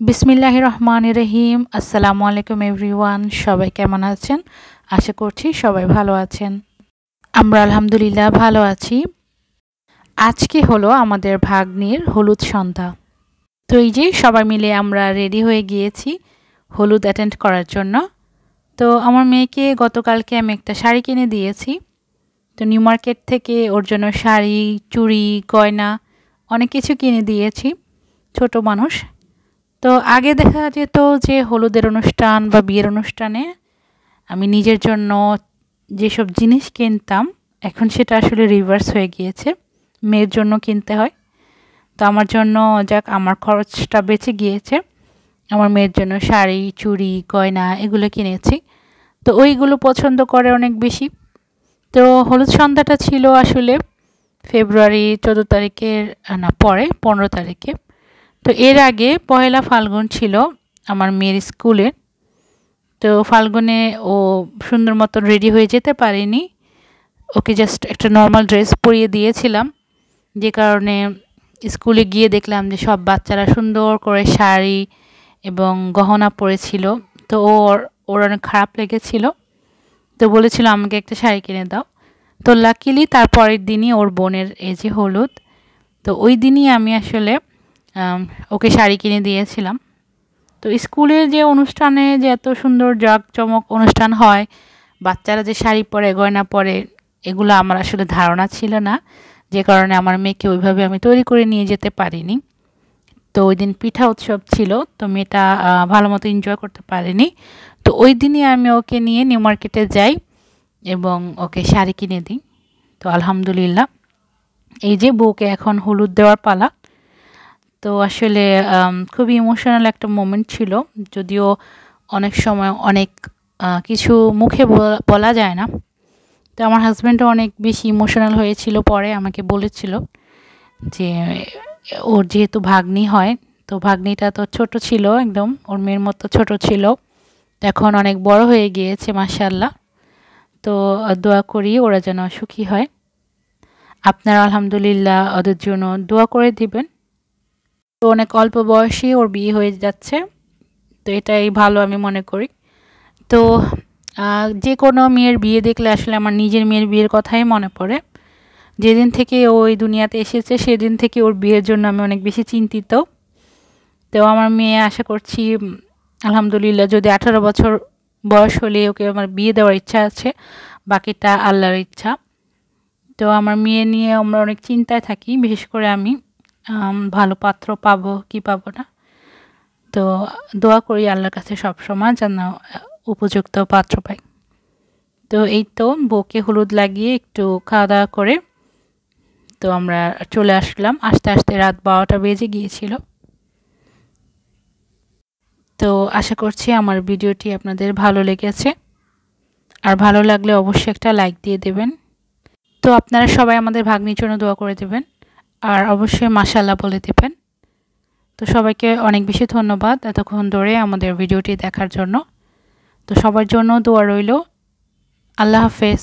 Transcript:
বিসমিল্লাহ রহমান রহিম। আসসালামু আলাইকুম এভরিওয়ান, সবাই কেমন আছেন? আশা করছি সবাই ভালো আছেন। আমরা আলহামদুলিল্লাহ ভালো আছি। আজকে হলো আমাদের ভাগ্নির হলুদ সন্ধ্যা। তো এই যে সবাই মিলে আমরা রেডি হয়ে গিয়েছি হলুদ অ্যাটেন্ড করার জন্য। তো আমার মেয়েকে গতকালকে আমি একটা শাড়ি কিনে দিয়েছি। তো নিউ মার্কেট থেকে ওর জন্য শাড়ি, চুড়ি, গয়না অনেক কিছু কিনে দিয়েছি। ছোট মানুষ। তো আগে দেখা যেত যে হলুদের অনুষ্ঠান বা বিয়ের অনুষ্ঠানে আমি নিজের জন্য যেসব জিনিস কিনতাম, এখন সেটা আসলে রিভার্স হয়ে গিয়েছে। মেয়ের জন্য কিনতে হয়। তো আমার জন্য যাক, আমার খরচটা বেঁচে গিয়েছে। আমার মেয়ের জন্য শাড়ি, চুড়ি, গয়না এগুলো কিনেছি। তো ওইগুলো পছন্দ করে অনেক বেশি। তো হলুদ সন্ধ্যাটা ছিল আসলে ফেব্রুয়ারি চোদ্দ তারিখের, না, পরে, পনেরো তারিখে। তো এর আগে পয়লা ফাল্গুন ছিল আমার মেয়ের স্কুলে। তো ফাল্গুনে ও সুন্দর মতন রেডি হয়ে যেতে পারেনি। ওকে জাস্ট একটা নর্মাল ড্রেস পরিয়ে দিয়েছিলাম। যে কারণে স্কুলে গিয়ে দেখলাম যে সব বাচ্চারা সুন্দর করে শাড়ি এবং গহনা পরেছিল। তো ওর ওর অনেক খারাপ লেগেছিল। তো বলেছিল, আমাকে একটা শাড়ি কিনে দাও। তো লাকিলি তারপরের দিনই ওর বোনের যে হলুদ। তো ওই দিনই আমি আসলে ওকে শাড়ি কিনে দিয়েছিলাম। তো স্কুলে যে অনুষ্ঠানে যে এত সুন্দর জাঁকজমক অনুষ্ঠান হয়, বাচ্চারা যে শাড়ি পরে, গয়না পরে, এগুলো আমার আসলে ধারণা ছিল না। যে কারণে আমার মেয়েকে ওইভাবে আমি তৈরি করে নিয়ে যেতে পারিনি। তো ওই দিন পিঠা উৎসব ছিল, তো মেয়েটা ভালো মতো এনজয় করতে পারেনি। তো ওই দিনই আমি ওকে নিয়ে নিউ মার্কেটে যাই এবং ওকে শাড়ি কিনে দিই। তো আলহামদুলিল্লাহ। এই যে বউকে এখন হলুদ দেওয়ার পালা। তো আসলে খুবই ইমোশনাল একটা মোমেন্ট ছিল। যদিও অনেক সময় অনেক কিছু মুখে বলা যায় না। তো আমার হাজব্যান্ডও অনেক বেশি ইমোশনাল হয়েছিল পরে, আমাকে বলেছিল যে, ওর যেহেতু ভাগ্নি হয়, তো ভাগ্নিটা তো ছোট ছিল একদম, ওর মেয়ের মতো ছোট ছিল। এখন অনেক বড় হয়ে গিয়েছে মাসাল্লাহ তো দোয়া করি ওরা যেন সুখী হয়। আপনারা আলহামদুলিল্লাহ ওদের জন্য দোয়া করে দিবেন। তো অনেক অল্প বয়সে ওর বিয়ে হয়ে যাচ্ছে। তো এটাই ভালো আমি মনে করি। তো যে কোনো মেয়ের বিয়ে দেখলে আসলে আমার নিজের মেয়ের বিয়ের কথাই মনে পড়ে। যেদিন থেকে ও এই দুনিয়াতে এসেছে, সেদিন থেকে ওর বিয়ের জন্য আমি অনেক বেশি চিন্তিত। তো আমার মেয়ে আশা করছি, আলহামদুলিল্লাহ যদি আঠারো বছর বয়স হলে ওকে আমার বিয়ে দেওয়ার ইচ্ছা আছে, বাকিটা আল্লাহর ইচ্ছা। তো আমার মেয়ে নিয়ে আমরা অনেক চিন্তায় থাকি, বিশেষ করে আমি। ভালো পাত্র পাবো কি পাবো না। তো দোয়া করি আল্লাহর কাছে সবসময় যেন উপযুক্ত পাত্র পাই। তো এই তো বউকে হলুদ লাগিয়ে একটু খাওয়া দাওয়া করে, তো আমরা চলে আসলাম। আস্তে আস্তে রাত বারোটা বেজে গিয়েছিল। তো আশা করছি আমার ভিডিওটি আপনাদের ভালো লেগেছে। আর ভালো লাগলে অবশ্যই একটা লাইক দিয়ে দেবেন। তো আপনারা সবাই আমাদের ভাগ্নির জন্য দোয়া করে দেবেন। আর অবশ্যই মাসাল্লাহ বলে দেবেন। তো সবাইকে অনেক বেশি ধন্যবাদ এতক্ষণ ধরে আমাদের ভিডিওটি দেখার জন্য। তো সবার জন্য দোয়া রইল। আল্লাহ হাফেজ।